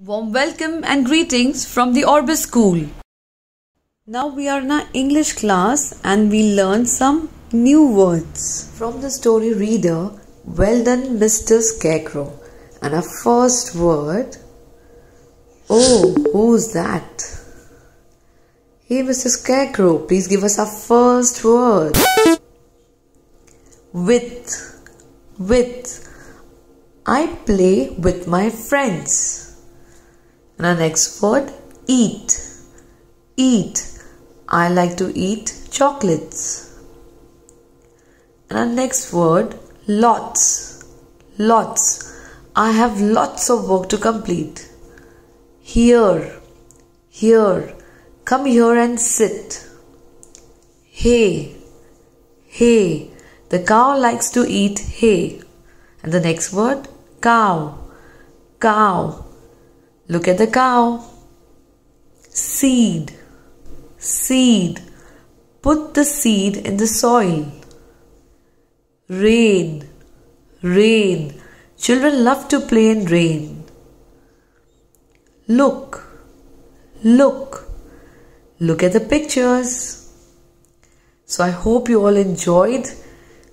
Warm welcome and greetings from the Orbis School. Now we are in our English class and we learn some new words. From the story reader, well done Mr. Scarecrow. And our first word, oh, who's that? Hey Mr. Scarecrow, please give us our first word. With, with. I play with my friends. And our next word, eat. Eat. I like to eat chocolates. And our next word, lots. Lots. I have lots of work to complete. Here. Here. Come here and sit. Hay. Hay. The cow likes to eat hay. And the next word, cow. Cow. Look at the cow. Seed. Seed. Put the seed in the soil. Rain. Rain. Children love to play in rain. Look. Look. Look at the pictures. So I hope you all enjoyed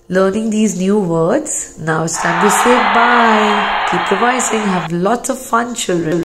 learning these new words. Now it's time to say bye. Keep revising. Have lots of fun, children.